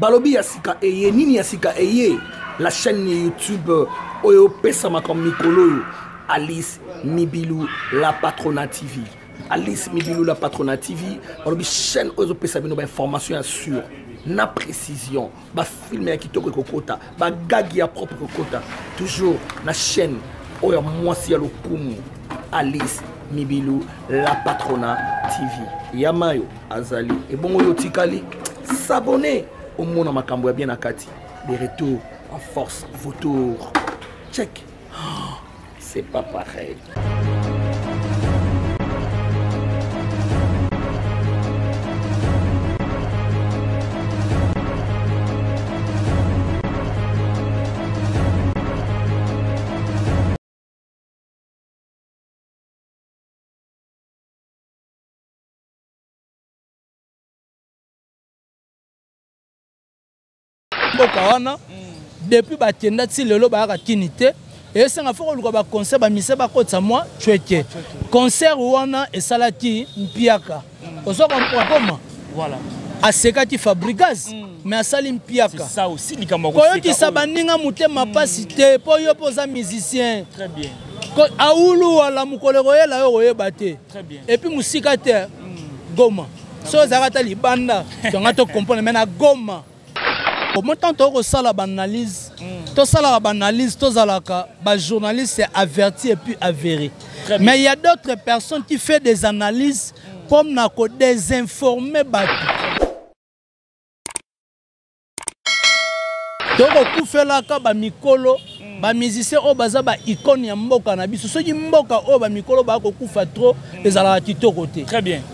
balobi ya sika eye nini ya sika eye la chaîne ya youtube euh, oyo opesamaka mikolo oyo alice mibilu la patrona tv alice mibilu la patrona tv balobi chaîne oyo ezopesa bino bainformation ya sur na précision bafilme ya kitoko ekokota bagagi ya propre ekokota toujours na chaîne oyo ya mwasi ya lokumu alice mibilu la patrona tv ya mayo azali ebongo yo otikali sabone omona makambo ya bien na kati de retour en force vautour check oh, c'est pas pareil mboka wana depuis bakenda ti lelo bayaka kini te esanga fo koluka baconcert bamise bakotisa mwa cweke concert wana esalaki mpiaka ozo komprakoma asekaki fabrigas mm. me asali mpiaka koyokisa baninga motema mpasi mm. te mpo yo mpo oza musicien awuluwala mokolo ekoyela yo koyeba te et puis mosika te goma soki ozalaka ata libanda tonga tokomprendre mai na goma motan tokoki kosala baanalyse mm. tosalaka baanalyse tozalaka bajournaliste averti et puis avéré mais il y a d'autres personnes qui fait des analyses mpo mm. na kodésinforme bato tokokufelaka bamikolo mm. bamusicien oyo baza baicone ya mboka na biso soki mboka oyo bamikolo baya kokufa trop mm. ezalaka kitoko te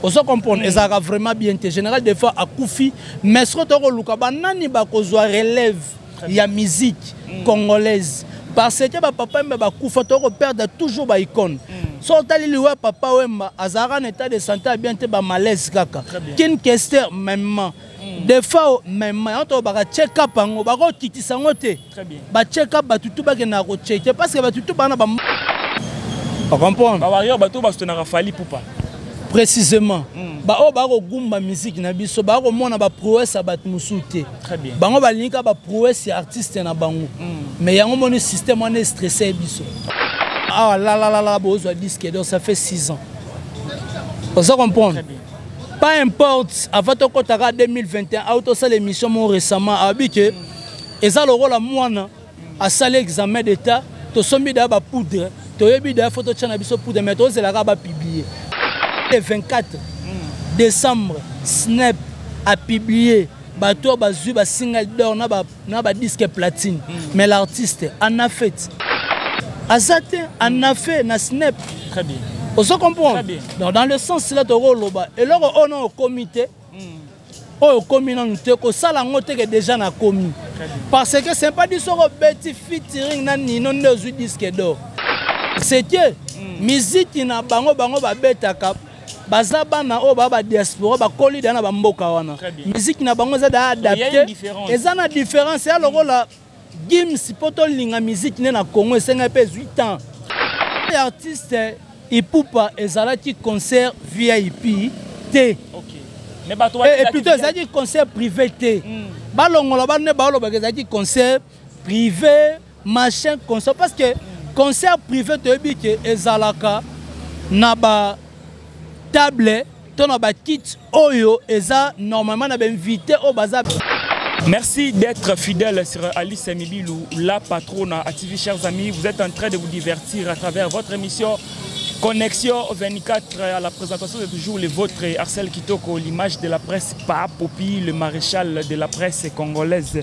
ozo comprendre mm. ezalaka vraiment bien te général des fois akufi mais soki tokoluka banani bakozwa relève ya musique congolaise parce que bapapa wemba bakufa tokoperdre toujours baicone so otali liwa papa wemba azalaka na état de santé ya bien te bamalaise kaka kin kester maimement hmm. defao mema yango to baka check up yango bakokitisa yango te ba check up bato tu bakendaka kocheck te parce que bato tu bana ba bacomprendre bato basoutenaka fali pupa précisément hmm. baoyo baya kogumba miziki na biso baya komona baprouesse ya bato mosusu te bango balingi kaka baprouesse ya artiste na bango hmm. mais yango moni système wana estresse biso awa ah, lalalala bozwa disque donc ça fait 6 ans oza comprendre pas importe avant tokɔtaka 2021 au tosala émission mo récemment alobi ke eza lokola mwana asali examen d'état tosombi daya bapoudre toyebi daya fo totya na biso poudre mais tozelaka bapublie le 24 décembre snep apublie bato oyo bazwi basinga lidor na ba na ba disque platine mais l'artiste en a fait aza te en a fait na snap très bien ozo comprendre donc dans le sens là toko loba eloko oyo na okomi te hmm. oyo okomi nanu te kosala yango teke déjà nakomi parce que c'est pas dit soko obeti featuring na nino nde ozwi disque d'or c'est que hmm. miziki na bango bango babetaka baza bana oyo baa badiaspora bakoli da na bamboka wana miziki na bango eza da adapte eza na différence ya lokola gims mpo tolinga miziki nde na congo esengai mpe ezwi temps artiste ipupa ezalaki concert vip te eputo ezalaki concert privé te hmm. balongola bano nde baolobaka ezalaki concert privé machin concert parce que concert privé toyebi ke ezalaka na ba table to na ba kit oyo eza normalement na ba invité oyo baza Merci d'être fidèle sur Alice Mibilou, la patronne à TV. Chers amis, vous êtes en train de vous divertir à travers votre émission Connexion 24 à la présentation de toujours les vôtres Arsène Kitoko, l'image de la presse pas Popi, le maréchal de la presse congolaise.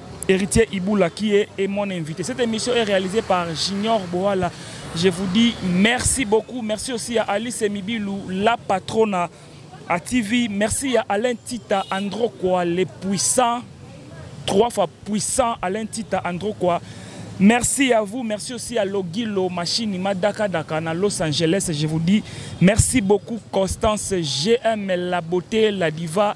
Héritier Iboula qui est, mon invité. Cette émission est réalisée par Junior Boala. Je vous dis merci beaucoup. Merci aussi à Alice Emibilou, la patronne à TV. Merci à Alain Tita Androkwa, les puissants, trois fois puissant Alain Tita Androkwa. Merci à vous, merci aussi à Logilo Machine Madaka Dakana Los Angeles. Je vous dis merci beaucoup Constance GM, la beauté, la diva.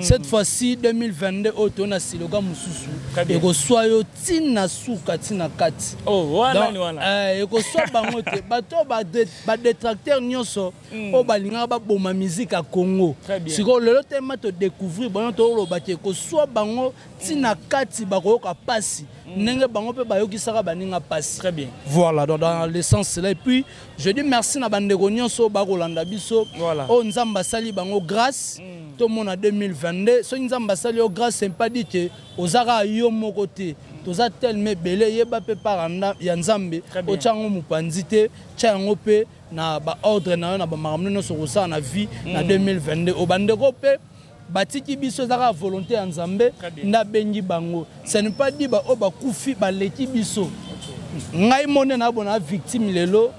cette fois ci 2022 oyo toyo na siloga mosusu ekoswa yo ntina suka ntina kati oh, eh, ekoswa bango te bato badetracteur nyonso hmm. oyo balingaka baboma miziki ya congo sikoyo lelo tema todecouvrir bango toloba te ekoswa bango ti na kati bakoyoka pasi mm. ndenge bango mpe bayokisaka baninga pasi très bien voilà donc dans le sens cela et puis je dis merci na bandeko nyonso bakolanda biso voilà. oyo oh, nzambe asali bango grâce mm. tomona 2022 soki nzambe asali yo grâce c'est pas dit te oza kaka yo moko te toza telema ebele yeba mpe para ya nzambe otya yango mopanzi te tya yango mpe na baordre na yo na bamakambo nyonso kosala na vie mm. na 2022 obandeko mpe batiki biso eza kaka volonté ya nzambe nde abengi bango ce ne pas dit baoyo bakufi baleki biso ngai mone na bona victime lelo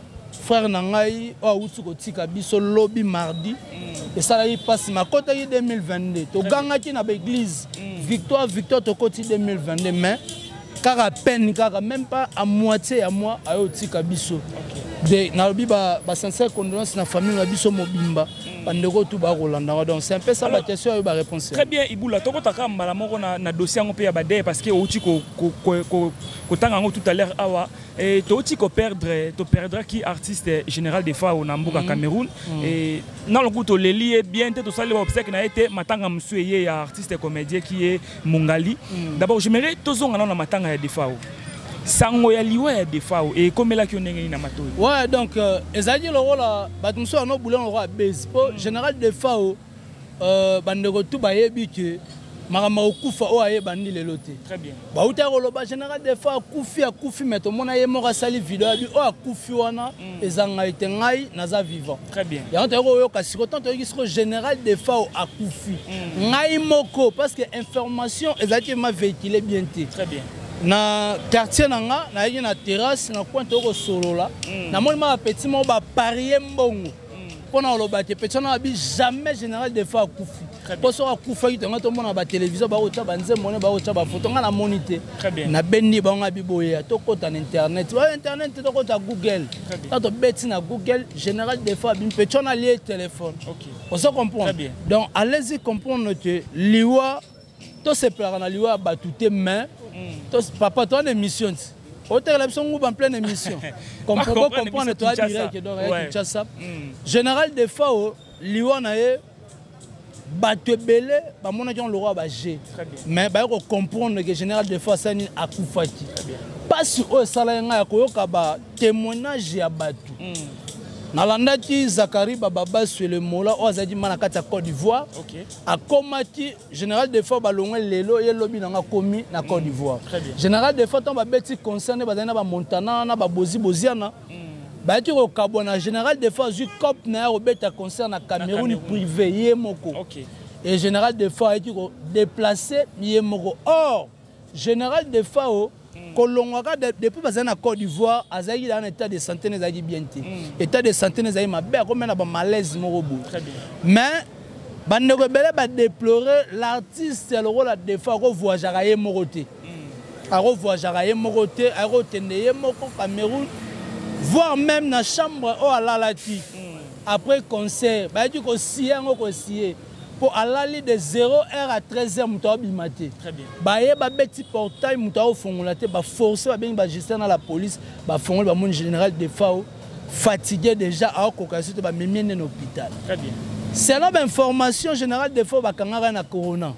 frère na ngai oyo awuti kotika biso lobi mardi mm. esalaki mpasi makotaki 2022 togangaki na baeglise mm. victoire victoire tokoti 2022 mais kaka peine kaka même pas à moitié ya moi ayo otika biso de nalobi basincere condolence na famille na biso mobimba bandeko tu bakolanda yango donc c'est un peu ça ba question oyo ba réponse très bien ibula tokotaka mbala moko na, na dossier yango mpe ya badeye parce que outi kotanga yango tout à l'heure awa e, touti koperdre toperdraki artiste général de fao na mboka mhm. cameroun mhm. e, na lokumu toleli ye bien te tosali baobsèque na ye te matanga mosusu eye ya artiste comédien ki ye mongali mhm. d'abord j'aimerais tozonga nano na matanga ya defao sango ya liwa ya defao ekomelaki yo ndenge nini na matoi ouais donc euh, ezalaki lokola bato mosusu yango boulan lokola base mpo général defao euh, bandeko tu bayebi ke makambo akokufa oyo aye bandi lelo te bauti akoloba général defao akufi akufi me tomona ye moko asali video yabi oyo akufi wana mm. eza ngai te ngai naza vivant yango toyaki koyoka siko ntango toyoki siko général defao akufi mm. ngai moko parce que information ezalaki ema véhicule bien te na quartier na nga nayaki na terrasse na coin toyoko kosolola mm. namoni ma bapeti moko baparie mbongo mm. mpo na koloba te peti wana babi jamais général defa akufi mpo soki akufaki tonga tomona batelevizio bakotya banzembo ne bakotya bafoto ngai namoni te nabendi bango ngai biboyeya tokɔta na internet bayo internet te tokɔta google ta tobeti na google général defa abi mpe tyo na lie telefone ozo comprendre donc alezi comprendre te liwa tosepelaka na liwa ya bato te mais hmm. papa toa na émission ti otekela biso nguba en pleine émission bocomprendre toa direke donc ya kinshasa hmm. général defao liwa na ye bato ebele bamonaki yango lokola baje mais baye kocomprendre ke général defao asala nini akufaki mpasi oyo esala ye ngai ya koyoka batémoignage ya bato hmm. nalandaki zakari bababasue le mola oyo azalaki ma na kati ya côte d'ivoire okay. akomaki général defort balongwe lelo ye lobi nanga akomi na côte d'ivoire mm. général defort ntango babeti concert nde bazali na bamontana wana babozi boziana mm. bayaki kokabwa na général defort azwi cop na ye akobeta concert na cameroun privé ye moko okay. e général defort ayaki kodeplace ye moko or General Defao mm. kolongwaka depuis bazali na Côte d'Ivoire azalaki dala na état de santé na ezalaki bien te mm. état de santé na ezalaki mabe akomia na bamalaise moko boye mais bandeko ebele badeplore l'artiste ya lokola defa akovoyageaka ye moko te mm. akovoyageaka ye moko te akokende ye moko cameroun voire même na chambre oyo alalaki après concert bayaki kosiye yango kosiye mpo alali de 0 heure à 13 heure moto aobima te baye babeti portail moto aofongola te baforce babengi bagester na la police bafongoli bamoni général defao fatigue déjà aokoka yesu te bamemie nde na hôpital selon bainformation général defao bakangaka na corona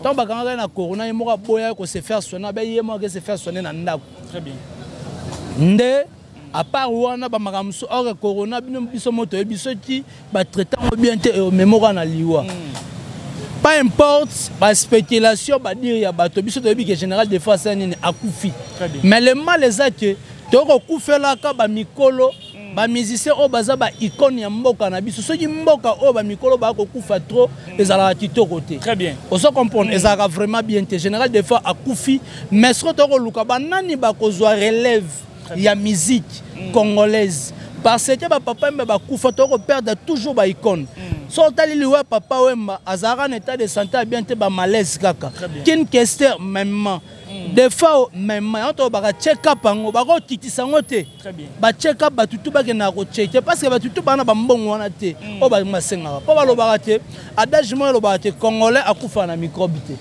ntango bakangaka ye na corona ye moko aboyaki kose faire soigner abe ye moko ake se faire soigner na ndako nde à part wana ba makambo mosusu or corona bino biso mo toyebi soki batraite yango bien te eomemora na liwa mm. pas importe baspéculation badire ya bato biso toyebi ke général de face ya nini akufi mais le mal eza ke tokokufelaka bamikolo mm. bamusicien oyo baza baicone ya mboka na biso soki mboka oyo bamikolo baya kokufa trop mm. ezalaka kitoko te ozo comprendre ezalaka vraiment bien te général de fois akufi mais soko tokoluka banani bakozwa relève ya musique mm. congolaise parce que bapapa mbe bakufa tokoperdre toujours baicone mm. so otali liwa ya papa wemba azalaka na état de santé ya bien te bamalaise kaka kin kester memement mm. defao memma yango tolobaka check-up yango bakokitisa yango te bacheck-up bato tu bakendaka kocheke te parce que bato tu bana bambongo wana te oyo balingi basengaka mpo balobaka te adage moko elobaka te congolais akufa na mikrobe te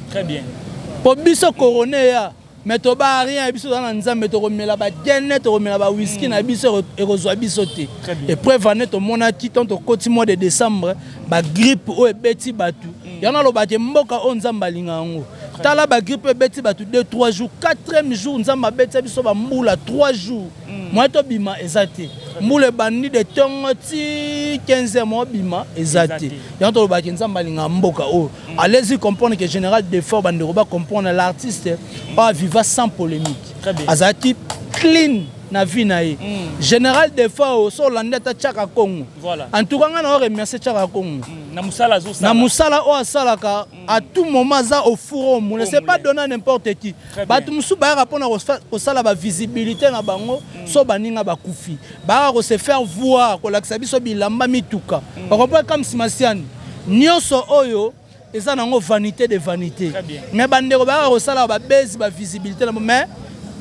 mpo biso corone ya mais toba rien biso toza na nzambe tokomela bagene tokomela bawiski mm. na biso ekozwa biso te epreuve ane tomonaki ntango tokoti mois de décembre bagrippe oyo ebeti bato mm. yango naloba te mboka oyo nzambe alinga yango tala bagrippe oyo ebeti bato 2 3 jours 4e jour nzambe abetisa biso bambula 3 jours mm. moye tobima eza te mbula ebandi de ntongo ti 15 mois obima eza te yango tolobaki nzambe alinga mboka oyo Allez-y comprendre que général Defort bandeko ba comprendre l'artiste a viva sans polémique. Très bien. Azaki clean na vie na ye. Mm. Général Defort so landa ta Chaka Kongo. Voilà. En tout cas nga na remercier Chaka Kongo. Mm. Na musala azo sala. Na musala o asalaka mm. à tout moment za au four au moule. C'est pas donner n'importe qui. bato mosusu bayaka mpo na kosala bavisibilité na bango mm. so baninga bakufi bayaka kose faire voir kolakisa biso bilamba mituka mm. bakompoa kame simasiani nyonso oyo eza nango vanité de vanité mais bandeko bayaka kosala babezi bavisibilité na mais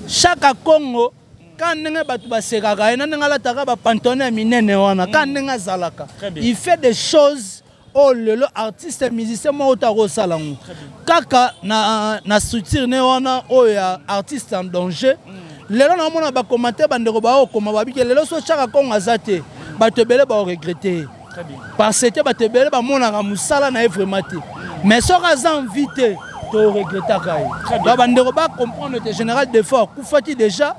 chaque congo ka ndenge bato basekaka ye na ndenge alataka bapantalon ya minene wana ka mm. ndenge azalaka il fait des choses oyo oh, lelo artiste musicien moko te akosala yango kaka na, na structure ne wana oyo ya artiste en danger lelo naomona bakomante bandeko baokoma babike lelo so chaka kongo aza te bato ebele baoregrete ye parce te bato ebele bamonaka mosala na ye vraiment te mais soki aza envi te toregretaka ye donc bandeko bacomprendre te général defort akufaki déjà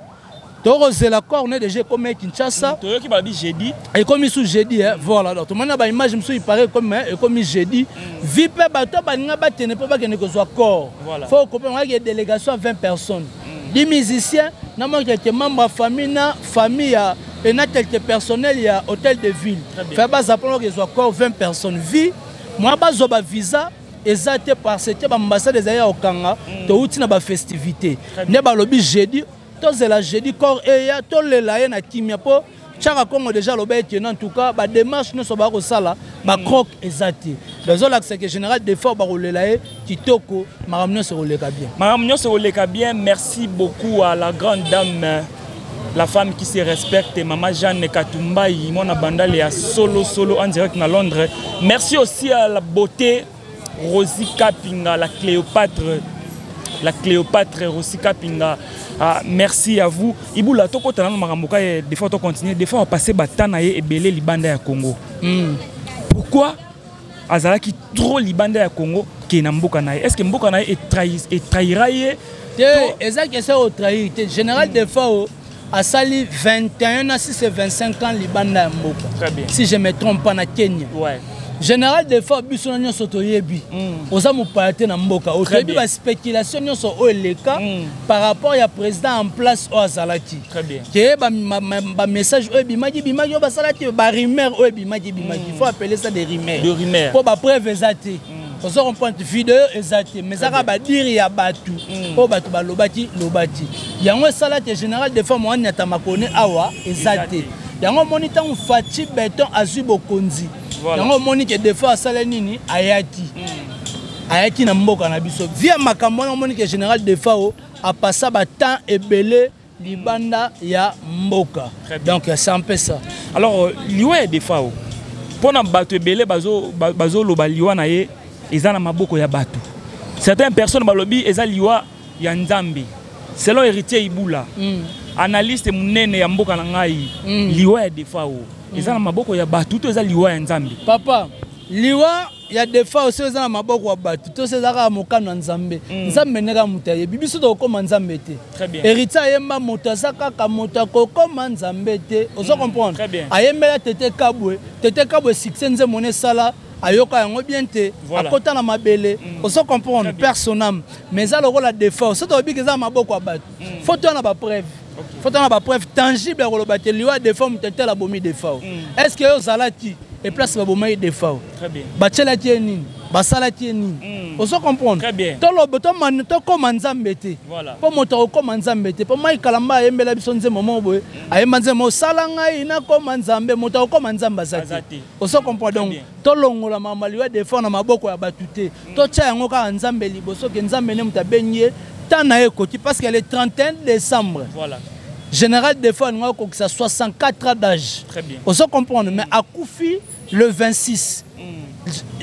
tokozela corne déjà ekomi ya kinshasa toyoki balobi jeudi ekomi su jeudi eh? voilà donc tomoni na baimage mosusu ipare ekomi eh, ekomi jeudi mm. vi mpe bato oyo baninga batene mpo bakende kozwa corps fo okopemakaki délégation ya 20 personnes mm. di musicien na mwa quelque membre ya famille na famille ya et na quelque personnel ya hôtel de ville fa baza mpo na kozwa corps 20 personnes vi mwa bazwa bavisa eza te parce que baambassade ezali ya kokanga mm. touti na bafestivité nde balobi jeudi tozela jeudi corps eya tolela ye na kimia mpo chaka congo déjà aloba ete na entouka badémarche nyonso baya kosala bacroque mm. eza te bazolakisa ke général defort bakolela ye kitoko makambo nyonso ekoleka bien makambo nyonso ekoleka bien merci beaucoup à la grande dame la femme qui se respecte maman Jeanne Katumbayi mwana bandale ya solo solo en direct na Londres merci aussi à la beauté Rosie Kapinga la Cléopâtre la Cléopâtre Rosie Kapinga ah, merci à vous Iboula toko tana makambo ka des fois to continuer des fois on passer batana ye ebele libanda ya Congo mm. pourquoi azalaki trop libanda ya congo ke na mboka na ye est ce que mboka na ye etrahira ye te eza kese otrahir te général mm. defao asali 21 na 6 25 ans libanda ya mboka si je me trompe pas na kenya ouais. général defao biso na nyonso toyebi mm. oza mopaya te na mboka otoyebi baspéculation nyonso oyo eleka mm. par rapport ya président en place oyo azalaki ke bamessage oyo ebimaki ebimaki oyo basala te barumeur oyo ebimaki ebimaki faut appele ça de rumeur mpo bapreuve eza te mm. ozo comprendre video eza te mais ezaka badiri ya bato mm. oyo bato balobaki lobaki yango esala te général de femme wanyata makone awa eza te yango omoni ntango faci beton azwi bokonzi yango omoni ke defa asala nini ayaki mm. ayaki na mboka na biso via makambo wana omoni ke général defao apasa ba temps ebele libanda ya mboka donc ya sampesa alors liwa ya defao mpo na bato ebele bazoloba bazo liwa na ye eza na maboko ya bato certaines personnes balobi eza liwa ya nzambe selon héritier ibula mm. analyste monene ya mboka na ngai mm. liwa ya defao eza na maboko ya bato to eza liwa ya nzambe papa liwa ya defa oso eza na maboko ya bato toso eza kaka mokano ya nzambe mm. nzambe nde kaka moto ayebi biso tokokoma nzambe te héritier ayemba moto aza kaka moto akokoma nzambe te ozo mm, comprendre ayembela tete kabwe tete kabwe succès nzembo na esala ayoka yango bien te voilà. akota na mabele mm. ozo comprendre personne mais eza lokola defa oso tobiki eza na maboko ya bato mm. fo toya na bapreuve faut tanga ba preuve tangible ya koloba te liwa defa moto atala abomi defa mm. est ce que yo ozalaki e place babomaki defa batyelaki ye nini basalaki ye nini mm. ozo comprendre toloba tokoma nzambe te mpo moto akokoma nzambe te mpo mai kalamba ayembela biso nzembo moko boye mm. ayemba nzembo osala ngai nakoma nzambe moto akokoma nzambe aza te ozo comprendre donc tolongola mamaliwa defa na maboko ya bato te totya yango kaka nzambe liboso ke nzambe nde moto abengi ye temps na ye ekoki parce que le 31 décembre voilà. général defo alinga okokisa 64 ans d'âge ozo comprendre mais akufi le 26 mm.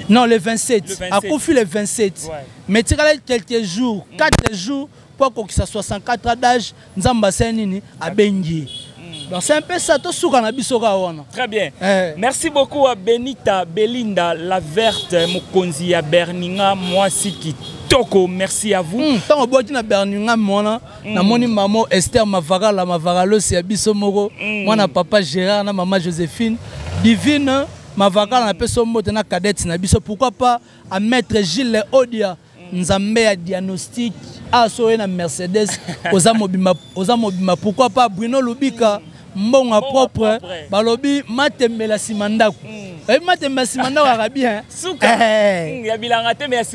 non le 27, le 27. akufi le 27 ouais. mais etikala quelques jours 4 mm. jours mpo akokisa 64 ans d'âge nzambe asali nini abengi ye hmm. donc c'est un peu ça tosuka na biso kaka wana très bien eh. merci beaucoup à benita belinda la verte mokonzi ya berninga mwasi kitoko merci à vous hmm, ntango mm, obwaki na berninga mwana mm. namoni mama ester mavakala mavakalosi ya biso moko mm. mwana papa gérard na mama josephine divine mavakala na peso mbote na cadette na biso pourquoi pas à maître gilles odia nzambe ya diagnostic aso ah, ye na mercedes oza mobima oza mobima pourquoi pas bruno lubika mbongo ya propre balobi matembela nsima ndako oyebi matembela nsima ndako yaka bien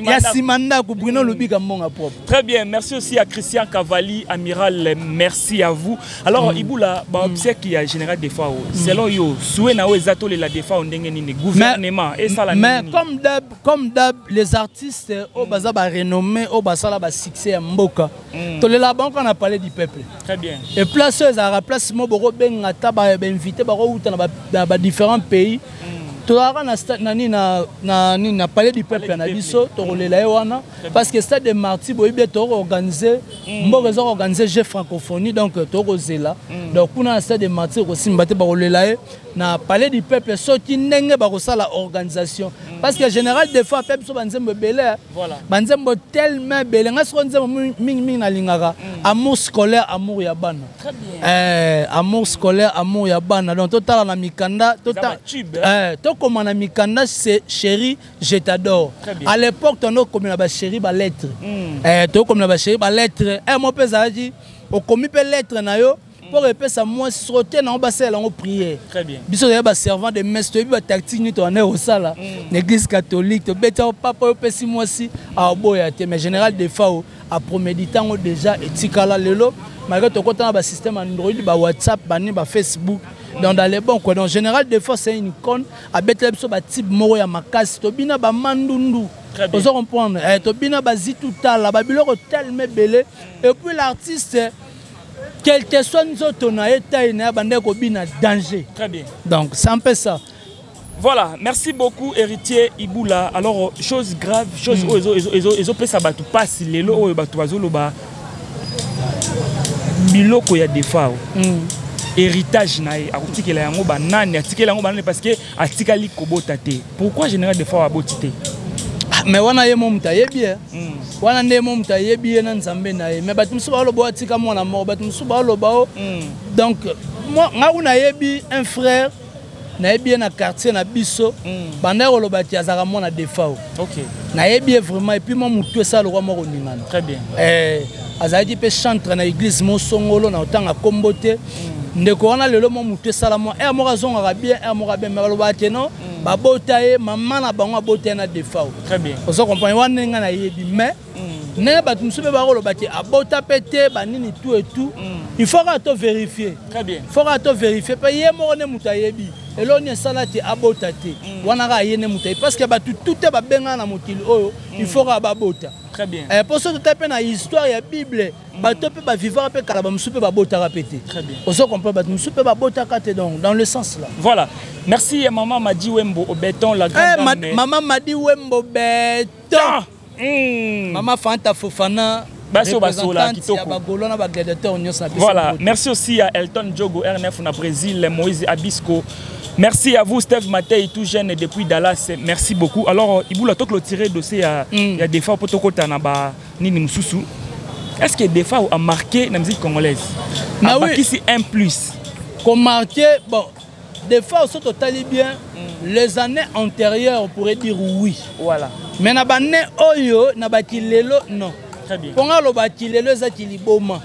ya nsima ndako bruno hmm. lubika mbongo ya propre très bien merci aussi à christian cavali amiral merci à vous alors mm. ibula baobsèque ya général defao hmm. selon yo sue na yo eza tolela defao ndenge nini gouvernement esala mais comme dab comme d'hab les artistes oyo mm. baza barenommé oyo basala basuccès ya mboka mm. tolela bango kaka na palais du peuple très bien e place oyo ezalaka place mo bokobenga ata bainvité bakowuta na badifférents pays mm. tozalaka na nini na nini na palais du peuple na biso tokolela ye wana parce que stade de marti boyebi ete tokoki koorganize mboka eza koorganize jeu francophonie donc tokoki kozela donc kuna na stade de marti ekosimba te bakolela ye na palais du peuple soki ndenge bakosala organisation mm. parce que général defo ape biso banzembo ebele banzembo tellement ebele ngai soko nzembo mingimingi nalingaka mm. amour scolaire amour ya bana eh, amour scolaire amour ya bana donc totala na mikanda tokoma na mikanda se chéri je t'adore à l'époque tondo okomi na bachéri balettre mm. eh, tokomi na bachéri balettre eh, mo mpe ezalaki okomi mpe lettre na yo mpo mm. epesa mwasi soko te nango basalela yango priere biso toyeba baservant de messe toyebi batactique nyonso wana ekosala mm. na église catholique tobeti yango papa oyo opesi mwasi aboya te mais général defao apromedi ntango déjà etikala lelo malgré tokota na basystème android bawhatsapp banini bafacebook donc dans les bons quoi donc général defao c'est une icone abetela biso batibe moko ya makasi tobina bamandundu ozo comprendre eh, tobina bazitutala babiloko telme ebele et puis l'artiste quelque soit nzoto na ye taille na ye abandaki kobina danger très bien donc ça mpe ça voilà merci beaucoup héritier ibula alors chose grave chose hmm. oyo ezopesa bato mpasi lelo oyo bato bazoloba biloko ya defao mm. héritage na ye akotikela yango banani atikela yango banani parce que atikali kobota te pourquoi général defort aboti te ah, mais wana ye mo moto ayebi ye hmm. wana nde mo moto ayebi ye na nzambe na ye mais bato mosusu baoloba oyo atika mwana moko bato mosusu baoloba o hmm. donc ngai kuna ayebi un frère nayebi ye na quartier na biso hmm. banda ye kolobaki azalaka mwana defao okay. nayebi ye vraiment epuis mwa motu esala lokwa mwa koningana eh, azalaki mpe chantre na église mosongolo na otanga nkombo te mm. ndeko wana lelo mwa motu esala mwa ere eh, moko azongaka bien ere eh, moko abien me balobaka te no mm. babota ye mama na bango abota ye na defao ozo comprendre wana ndenge ngai nayebi mais mm. na bato mosusu mpe bakoloba te abota mpe te banini tu etu mm. il faut kaka to verifie faut kaka to verifie mpe ye moko nde moto ayebi eloko nini esala te abota te mm. wana kaka ye nde moto ayebi parce que bato tu te babengana na mokili oyo il faut kaka babota eh, mpo soki totali mpe na histoire ya bible bato mpe bavivaka mpe kala bamosusu mpe babotaka mpe te ozo comprendre bato mosusu mpe babotaka te donc dans le sens là voilà merci ya maman madi wembo obeton la grande eh, ma, maman madi wembo beton Mama Fanta Fofana basi oyo basola kitokobagolo na bagladiateur nyonso na biso voilà merci aussi ya elton jogo rnf na brésil moïse abisco Merci à vous, Steve Matei, tout jeune depuis Dallas. Merci beaucoup. Alors, Iboula, tu as clôturé dossier à, mm. à Defa, pour te côté, Nini Moussoussou. Est-ce que Defa a marqué la musique congolaise A marqué un plus. Qu'on marqué, bon, Des fois, surtout tali bien, mm. les années antérieures, on pourrait dire oui. Voilà. Mais na banne oyo, na baki lelo, non. Très bien. Ponga lo baki lelo, eza ki liboma.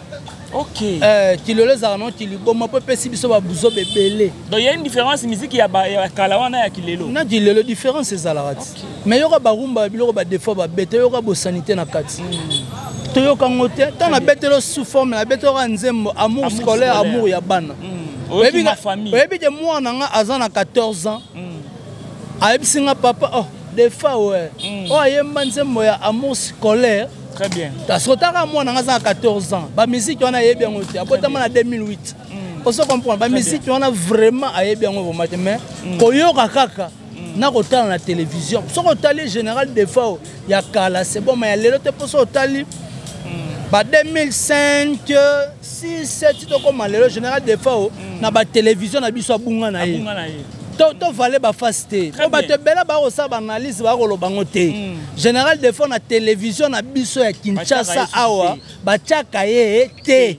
Ok. Euh, ki lelo eza non ki liboma, po pesi biso ba buzo bebele. Donc il y a une différence musique ya ba ya kalawana ya ki lelo. Na ki lelo différence eza la rati. mais yoka barumba ya biloko badefa babeta yoka bosanite na kati mm. toyoka ngo te ntango nabetelo sous forme nabeteloka nzembo amour scolaire amour ya bana mm. oyebi te mwana nga aza na 14 ans mm. ayebisi nga papa oh defa we oyo ayemba nzembo ya amour scolaire très bien tasotaka mwana nga aza na 14 ans bamiziki wana ayebi yango te abotama na 2008 ozo comprendre bamiziki wana vraiment ayebi yango vraimen te mais koyoka kaka nakotala na télévision soki otali général defao ya kala seboma ya lelo te mpo soki otali ba 2005 6 7 tokóma lelo général defao mm. na batélévision na biso abunga na ye tovale bafasi te mpo bato ebele bakosala baanalyse bakoloba yango te mm. général defao na télévision na biso ya kinshasa awa batyaka ye te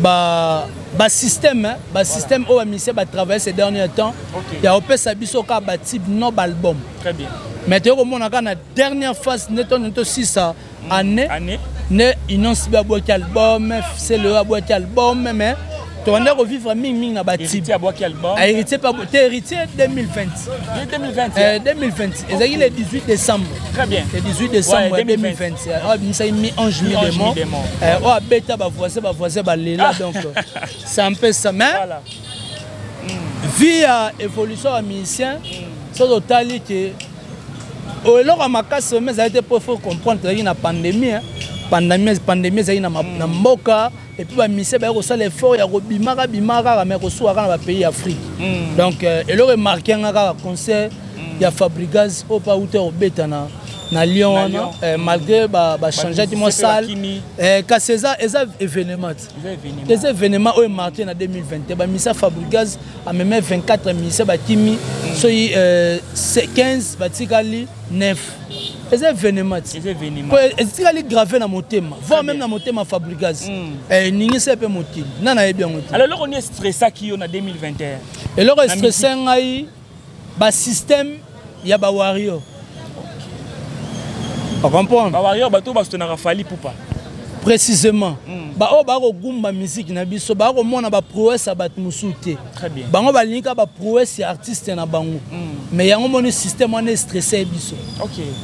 ba ba système hein, ba système oyo bamise batravaille ces derniers temps ya kopesa biso kaka batibe no baalbum mais toyei komona kaka na dernière phase nde toni tosisa mm. année nde inonsibi abwaki album celeo abwaki album mais tokanda kovivre mingimingi na batibe héritier mpe te héritier 2020 2020 ezalaki le 18 décembre Très bien. Le 18 décembre ouais, 2020, awa bimisa ye mi ange mi démon oyo abeta bavoisin bavoisin balela ah. donc ça mpe ça mais voilà. mm. vie ya évolution ya musicien mm. soki otali ke oyo eloko ya makasi ome ezali te mpo faut comprendre tozalaki na pandémie pandémie ezalaki na mboka et puis bamisia baye kosala effort ya kobimaka bimaka kaka mai kosuka kaka na bapays ya afrique mm. donc euh, eloko emarke yanga kaka concert mm. ya fabrigas oyo pa uta kobeta na na lyon wana euh, malgré bachangeaki mwa sale euh, kasi eza eza événement te eza événement oyo emarke na 2021 bamisia fabrigas ameme 24 misia bakimi mm. soki 15 batikali 9 eza evenema ti po etikali grave na motema voir même na motema fabrigas hmm. eh, eningisa mpe mokili nani ayebi yango te eloko nini estressaki yo na 2021 eloko estresse ngai basystème ya bawario ocomprendre bawario bato basotenaka fali pupa précisément hmm. baoyo bakogumba miziki na biso bakomona baprouesse ya bato mosusu te bango balingi kaka baprouesse ya artiste na bango mm. mais yango moni système wana estresse biso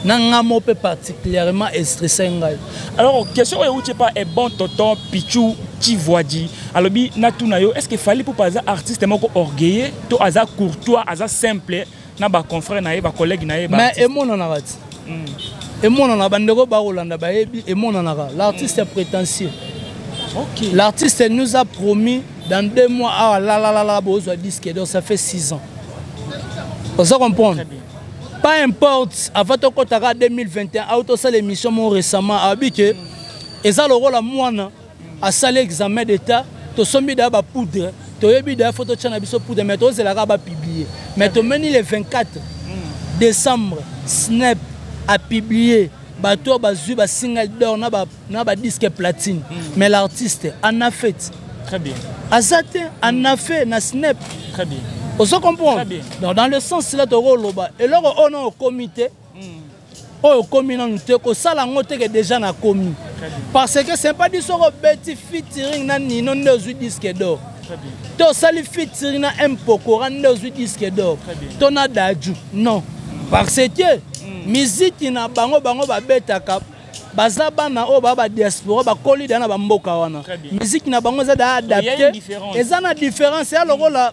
na nga mo mpe particulièrement estresse ngai alors question oyo euti epa ebon toton pichu chivuadi alobi natuna yo est ce que fali pupa aza artiste moko orgueilleux to aza courtois aza simple na ba confrères na ye ba collègues na ye ba mais emonanaka ti hmm. emonanaka bandeko bakolanda bayebi emonanaka l'artiste hmm. prétentieux okay. l'artiste nous a promis dans deux mois awa ah, lalalala bozwa disque donc ça fait six ans oza comprendre pas importe avant tokotaka 2021 autosala émission mo récemment abi ke eza lokola mwana asali examen d'etat tosombi daya bapoudre toyebi daya fo totya na biso poudre mais tozelaka bapiblie mais tomeni le 24 décembre snep apiblie bato oyo bazwi basingle dor na badisque platine hmm. mais l'artiste anafete aza te anafe na snep ozo comprendre donc dans le sens là tokoloba eloko oyo na okomi te oyo okomi nanu te kosala yango teke deja nakomi parce que c'est pas dit soki obeti featuring na nino nde ozwi disque d'or to osali featuring na mpokora nde ozwi disque d'or to na daju non parce que mm. miziki na bango bango babetaka baza bana oyo baa badiaspora bakoli daa na bamboka wana miziki na bango eza daa adapte eza na différence ya lokola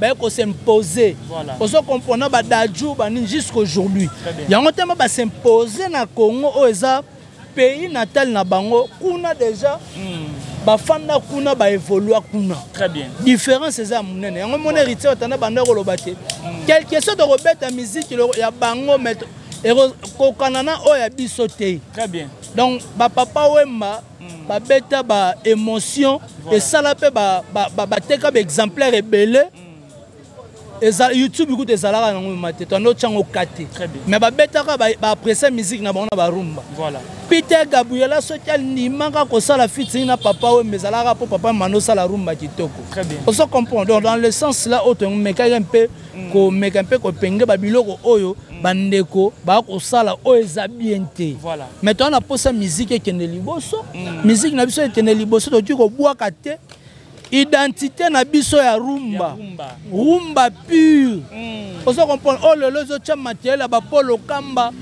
baye ko s'imposer voilà. ozo comprendre ba dadju banini jusqu'aujourd'hui yango tellement ba s'imposer na congo oyo eza pays natal na bango kuna déjà mm. bafanda kuna baévolua kuna différence eza ya monene yango mona héritier otanda banda koloba te hmm. quelque sorte okobeta miziki ya bango kokana na oyo ya biso te donc bapapa wemba babeta ba émotion esala mpe bateka baexemplaire ebele mm. youtube kutu ezalaka nango mema te tando otyango kate mais babetaka baaprecie musique na bango na barumba peter gabriela soki alimaka kosala fitini na papa oyo mbe ezalaka mpo papa mano osala rumba kitoko ozo comprendre donc dans le sens là oyo tomekaki mpe mm. komeka mpe kopenge babiloko oyo bandeko bakosala oyo eza bien te voilà. mais toza na mposa miziki ekende liboso mm. miziki na biso ekende liboso tokoki kobwaka te identité na biso ya rumba ya rumba. rumba pure mm. ozo comprendre oyo oh, lelo ezotya matele ya bapolo kamba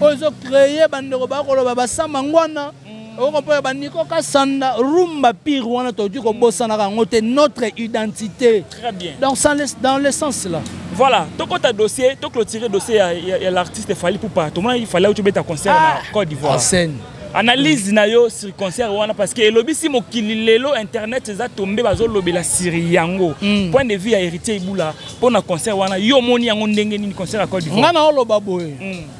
oyo ezocreye bandeko bakoloba basamba ngwana okopoya ba Nico Kassanda rumba pire wana toki kobosanaka yango te notre identité très bien donc ça dans le sens là voilà tokota dossier toclotire dossier ya, ya, ya l'artiste fali pupa tomonaki fali auti obeta concert ah, na côte d'ivoire scène analyse na yo sur concert wana parce que elobisi mokili lelo internet eza tombe bazolobela siri yango mm. point de vue ya héritier ibula mpo na concert wana yo omoni yango ndenge nini concert ya côte d'ivoire nga naoloba boye mm.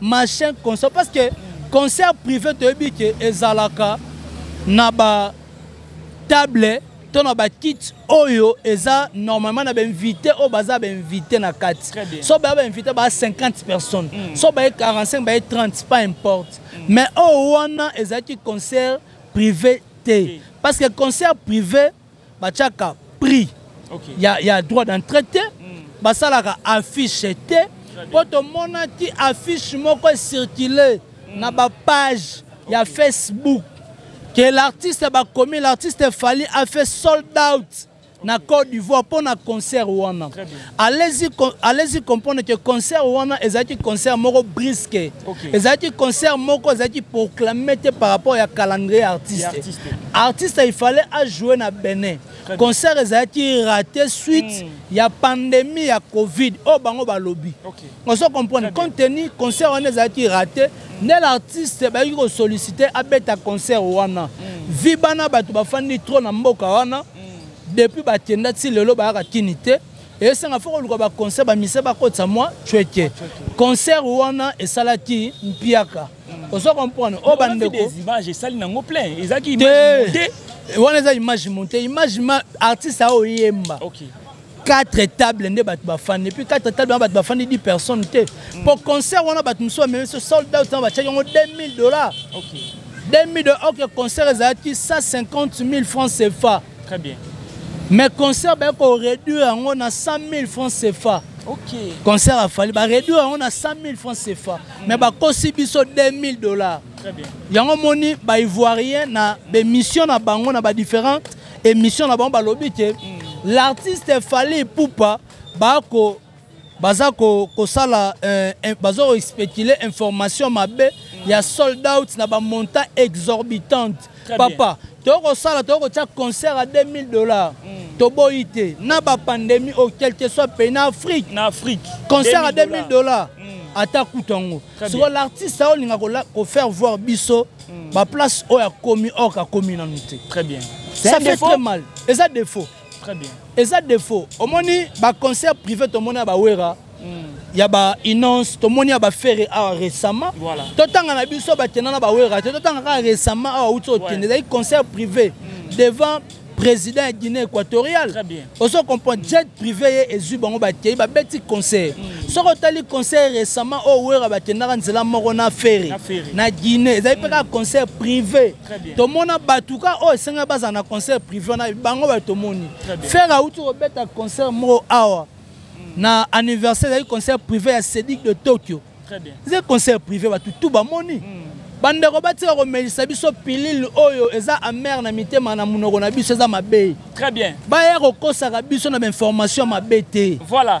machin concert parce que concert privé toyebi ke ezalaka na ba table to na bakite oyo eza normalement na bainvité oyo baza bainvité na kati so baya bainvité baya 50 personnes mm. so baye 45 baye 30 pas importe mm. mais oyo wana ezalaki concert privé te parce que concert privé batiaka prix okay. ya, ya droit d'entrée te mm. basalaka affiche te mpo tomonaki affiche moko ecircule mm. na bapage okay. ya facebook que l'artiste bakomi l'artiste fali a fait sold out na côte d'ivoire mpo na concert wana allez-y allez-y comprendre que concert wana ezalaki concert moko brisque okay. ezalaki concert moko ezalaki proclame te par rapport ya calendrier artiste artiste, artiste il fallait ajouer na benin concert ezalaki raté suite mm. ya pandémie ya covid oyo oh, bango balobi okay. ozo comprendre compte tenu concert wana ezalaki raté mm. nde l'artiste bayaki kosollicite abeta concert wana mm. vi bana bato bafandi trop na mboka wana mm. depuis bakenda ti lelo bayaka kini te esanga fo koluka baconcert bamise bakotisa mwa cweke concert wana esalaki mpiaka ozo comprendre oyo bandeko esali nango plein ezalaki te wana eza image monte image ma artiste aoyemba okay. 4 table nde bato bafandi epuis 4 table wana bato bafandi 10 personnes te mpo mm. concert wana bato mosusu bamemi so sold out na batiaki yango 2000 dollars okay. demi de ok concert ezalaki 150 000 francs cfa très bien mais concert baye koréduire yango na 100 000 francs cfa okay. concert afali baréduire yango na 100 000 francs cfa mm. mais bakosi biso 2000 dollars yango moni baivoirien na bémission na bango na badifférentes émission na bango balobi te mm. l'artiste fali pupa bako baza kosala eh, baza kospecule information mabe ya sold out na bamontant exorbitante papa toyei kosala toyei kotya concert ya 2000 dollars mm. toboyi te na bapandemi oyo oh, quelque soit pays na afrique na afrique concert ya 2000 dollars mm. ata kutu yango sikoyo l'artiste ayo olinga kofaire voir biso mm. baplace oyo akomi ork akomi nanu te ça fait très mal eza défaut très bien eza défaut omoni ba concert privé tomoni ya bawera mm. ya ba inonce tomoni ya bafere awa récemment voilà. totanga na biso bakenda na bawera te totanga kaka récemment awa uti okende ezalaki concert privé mm. devant président ya guinée équatoriale ozo comprendre jet privé ye ezwi bango bakei babeti concert mm. soki otali concert récemment oyo oh, wera bakendaka nzela moko na fere na guinée ezali mpe kaka concert privé tomona bato ka oyo esengeli bazala na concert privé wana bango bato tomoni fere auti kobeta concert moko awa na anniversaire ezali concert privé ya sedic de tokyo eza concert privé bato tu bamoni hmm. bandeko batika komelisa biso pilile oyo eza amare na mitema na monoko na biso eza mabe baya kokosaka biso na bainformation mabe te voilà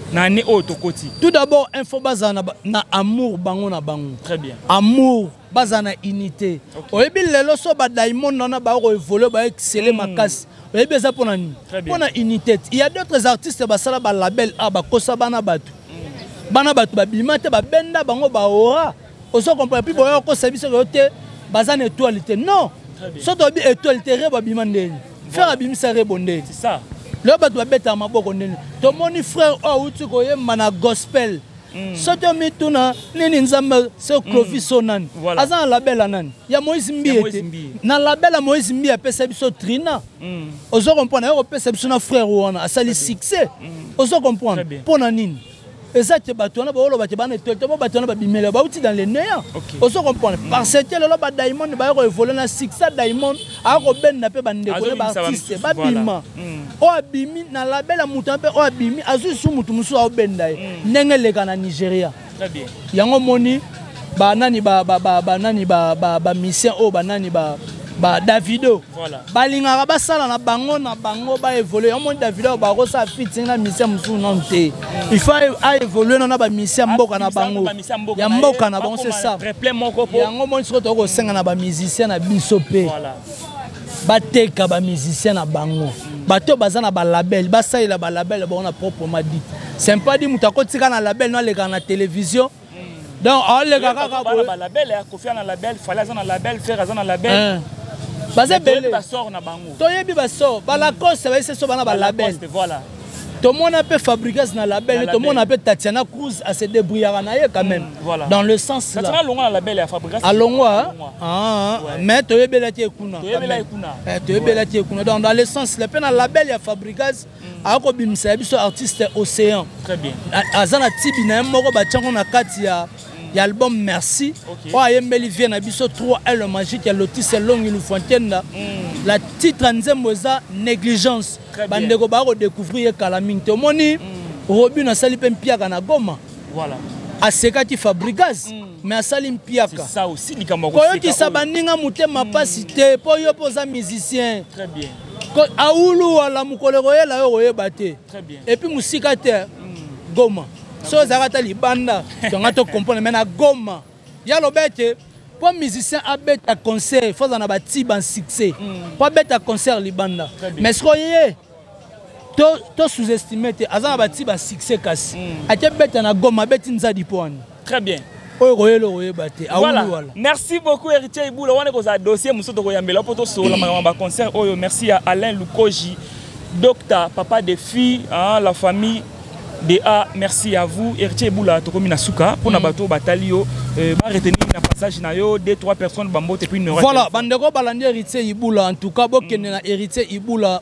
na année oyo tokoti tout d'abord info bazala na, na amour bango na bango très bien amour bazala na unité okay. oyebi lelo so badaimond wana bakoevole baexcele mm. makasi oyebi eza mpo na nini mpo na unité il y a d'autres artistes basala balabel a ah, bakosa bana bato mm. bana bato babima te babenda bango baora ozo comprendre puis boya okosa biso yo te baza na étoile te non so toyebi étoile te rebo abima ndeni frère abimisa rebo ndeni lelo bato babetaka maboko ndeni tomoni frère oyo awuti koyemba na gospel mm. soki omituna nini nzambe se mm. clovis o nani aza na labela nani ya moïse mbiye te na labela moïse mbiye apesa biso trina mm. ozo comprendre aye kopesa biso na frère wana asali succès ozo comprendre mpo na nini eza te bato wana baoloba te bana etole te bo bato wana babimela bauti dans le néant ozo comprendre mm. parce que lelo badiamond baya koevole na succès diamond aya kobenda mpe bandeko ne baartiste babima mm. oyo abimi na labela moto mpe oyo abimi azwi su moto mosusu aobenda ye mm. ndenge eleka na nigeria yango omoni ba nani ba ba ba, ba nani ba ba, ba mission oyo ba nani ba ba Davido voilà. balingaka basala na bango na bango ba évoluer omoni Davido oyo bakosala fitting na mission mosusu nanu te il faut a évoluer na na ba mission mboka na bango ya mboka na bango c'est ça yango omoni sikoyo tokoki kosenga na ba musicien na biso mpe voilà. bateka ba musicien na bango bato baza na balabel basalela balabel bango na propre madite sympa di moto akotika na label no alekaka na télévision donc aoleka kaka boye ba label ya kofi na label fale aza na label fer aza na label eh. baza ebele basor na bango toyebi basor balacoste bayese so bana balabel voilà tomona mpe fabrigas na label tomona mpe tatiana cruz ase débrouillaka na ye quand même mm, voilà. dans le sens là alongwa na label ya fabrigas alongwa ah, ouais. mais toyebelaki ye kuna toyebelaki ye kuna eh, donc dans le sens là mpe na label ya fabrigas akobimisela biso artiste océan aza na tibi na ye moko batyango na kati ya ya album merci oyo ayembeli vie na biso 3 l magique ya lotise longi lufuantenda mm. la titre ya nzembo eza négligence bandeko baya kodécouvrir ye kala mingi te omoni mm. robin asali mpe mpiaka na goma asekaki fabrigas mm. me asali mpiaka koyokisa baninga motema mpasi hmm. te mpo yo mpo oza musicien awulu wala mokolo ekoyela yo koyeba te epuis mosika te hmm. goma soki ozalaka ata libanda tonga tokomprendre me na goma ya loba ete mpo musicien abeta concert fo aza na batiba succès mpo hmm. abeta concert libanda mais sikoye to, to sous-estime te aza na bati ba succès kasi mm. ake beta na goma abeti nzadi mpo wana très bien oyo koyela okoyeba te voilà. merci beaucoup héritier ibula wana ekozala dossier mosusu tokoyambela mpo tosolola makambo ba concert oyo merci ya alain lukoji docta papa de fille hein, la famille de a merci à vous héritier ibula tokomi na suka mpo na mm. bato batali yo euh, baretenir na passage na yo de trois personnes bambote puis voilà bandeko balandi héritier ibula en tout cas bokende mm. na héritier ibula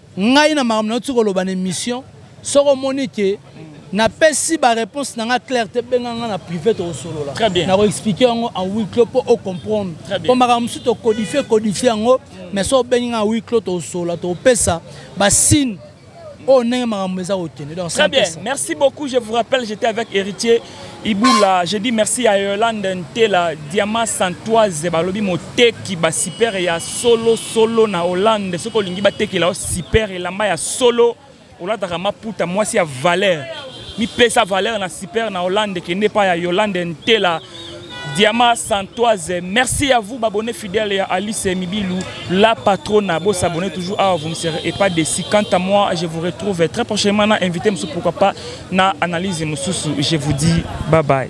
ngai na makambo nauti koloba na émission soki omoni ke napesi baréponse na ngai claire te benga ngai na privé tokosolola nakoexplike yango en huis clos mpo ocomprendre mpo makambo mosusu tocodifie codifie yango mais soki obengi ngai na huis clos tokosolola tokopesa basine oyo ndenge makambo eza kokende donc merci beaucoup je vous rappelle j'étais avec héritier Iboula, je dis merci à Yolande Ntela, Diamant Santoise, balobi moteki ba super ya solo solo na Hollande, soki olingi batekela yo super elamba ya solo, olataka maputa mwasi ya valeur. Mipesa valeur na super na Hollande kende pa ya Yolande Ntela. Diama Santoise, merci à vous, abonnés fidèles à Alice Mibilou, la patronne. Vous s'abonnez toujours à vous ne serez pas déçus. Quant à moi, je vous retrouve très prochainement. Invité, pourquoi pas, Na analyse mususu je vous dis bye bye.